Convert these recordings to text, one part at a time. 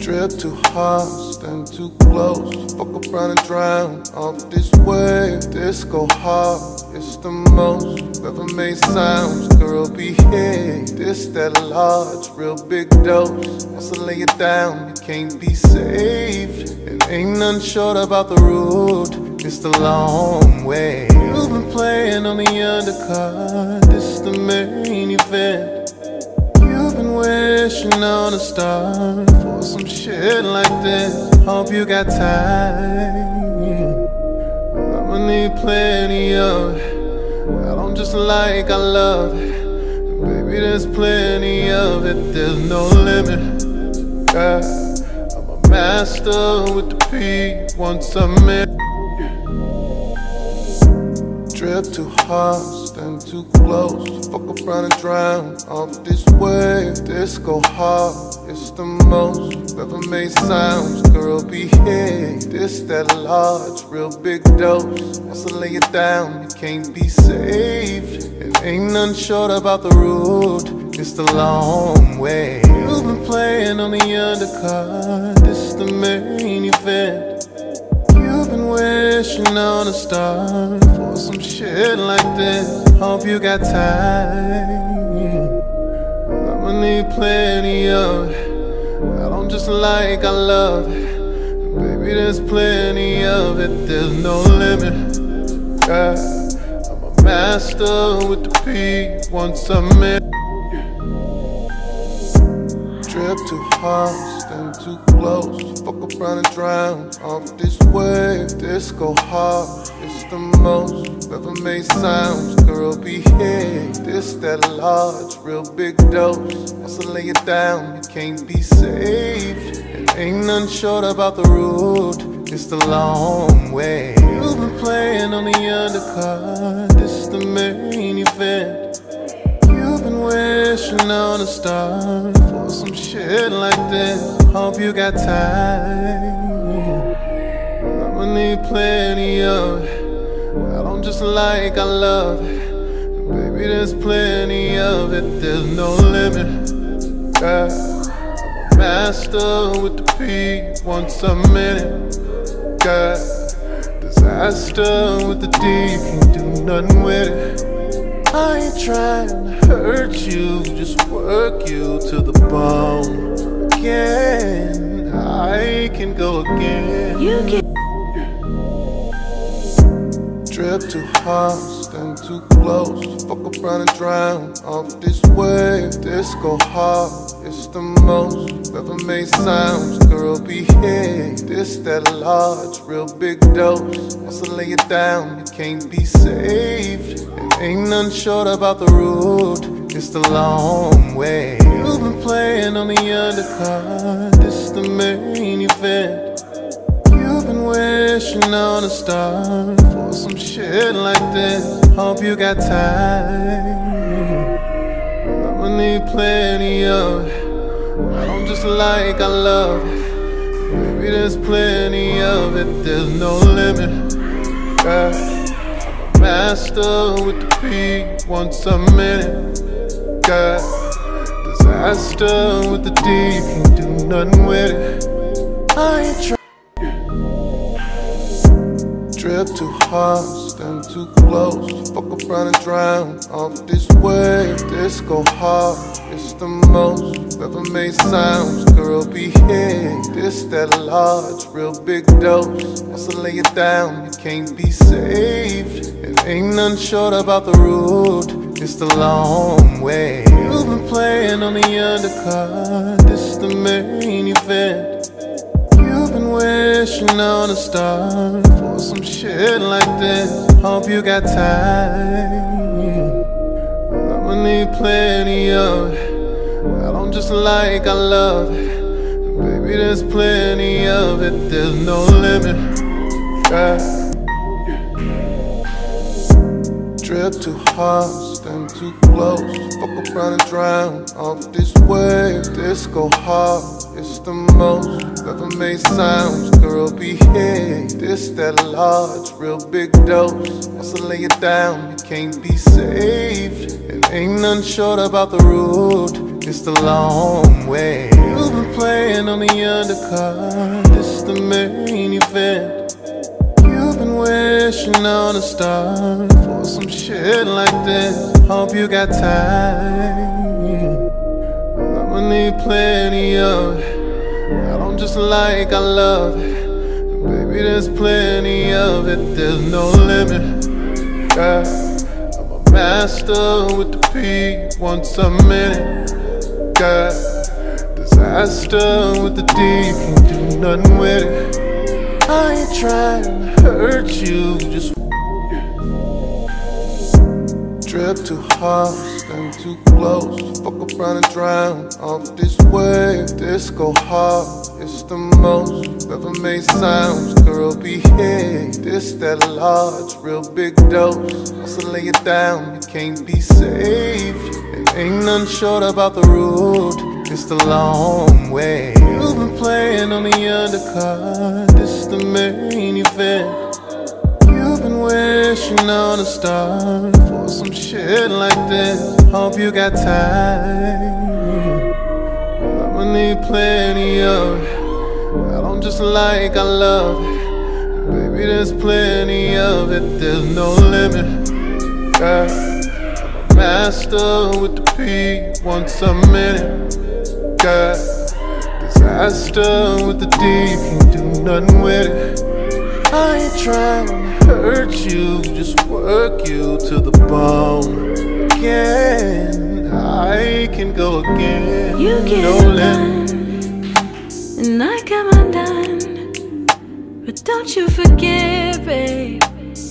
Drip too hard, stand too close. Fuck around and drown off this wave. Disco hard, it's the most ever made sounds. Girl, behave. This that large, real big dose. Once I lay it down, you can't be saved. And ain't nothing short about the road. It's the long way. You've been playing on the undercard. This is the main event. You've been wishing on a star for some shit like this. Hope you got time. I'ma need plenty of it. I don't just like, I love it. Baby, there's plenty of it, there's no limit. Yeah, I'm a master with the P once I'm in. Drip too hard, stand too close. Fuck around and drown off this wave. Disco hard, it's the most ever made sounds. Girl, behave. This that large, real big dose. Once I lay it down, you can't be saved. And ain't none short about the road. It's the long way. You've been playing on the undercard. This the main event. Wishing on a star for some shit like this. Hope you got time. I'ma need plenty of it. I don't just like, I love it. Baby, there's plenty of it, there's no limit. Yeah, I'm a master with the P once I'm in. Drip too hard, stand too close. Fuck around and drown off this wave. Disco hard, it's the most ever made sounds. Girl, be behave. This that large, real big dose. Once I lay it down, you can't be saved. And ain't none short about the road. It's the long way. You've been playing on the undercard. This the main event. You've been wishing on a star some shit like this. Hope you got time. I'ma need plenty of it. I don't just like, I love it. Baby, there's plenty of it, there's no limit. Yeah, I'm a master with the P once a minute. Yeah, disaster with the D, can't do nothing with it. I ain't trying to hurt you, just work you to the bone. Again, I can go again. You can Drip too hard, too close. Fuck around and drown off this wave. Disco hard, it's the most you've ever made sounds. Girl, be here. This that large, real big dose. Once I lay it down, you can't be saved. And ain't none short about the road. It's the long way. You've been playing on the undercard. This the main event. You've been wishing on a star for some shit like this. Hope you got time. I'ma need plenty of. I don't just like, I love it. Baby, there's plenty of it, there's no limit. Yeah, I'm a master with the P once I'm in it. Yeah, disaster with the D, can't do nothing with it. I ain't trying. Drip too hard, stand too close. Fuck around and drown off this wave. Disco hard, it's the most ever made sounds. Girl, be here. This that large, real big dose. Once I lay it down, you can't be saved. And ain't none short about the road. It's the long way. You've been playing on the undercard. This the main event. Wishing on a star for some shit like this. Hope you got time. I'ma need plenty of it. I don't just like, I love it. Baby, there's plenty of it, there's no limit. Yeah. Drip too hard, stand too close. Fuck around and drown off this wave. Disco hard, it's the most ever made sounds. Girl, be here. This that large, real big dose. Once I lay it down, you can't be saved. And ain't none short about the road, it's the long way. You've been playing on the undercard, this the main event. You've been wishing on a star for some shit like this. Hope you got time. Need plenty of it. I don't just like, I love it. Baby, there's plenty of it, there's no limit. Yeah, I'm a master with the P once a minute. Yeah, disaster with the D, You can't do nothing with it. I ain't trying to hurt you, just drip too hard, stand too close. Fuck around and drown off this wave. This go hard, it's the most ever made sounds. Girl, behave. This that large, real big dose. Also lay it down, you can't be saved. It ain't none short about the road. It's the long way. You've been playing on the undercard. This the main event. Wishing on a star for some shit like this. Hope you got time. I'ma need plenty of it. I don't just like, I love it. Baby, there's plenty of it, there's no limit. Yeah. I'm a master with the P once a minute. Yeah. Disaster with the D, can't do nothing with it. I ain't trying to hurt you, just work you to the bone again. I can go again. You get undone, and I come undone. But don't you forget, babe,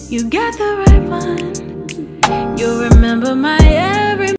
you got the right one. You'll remember my every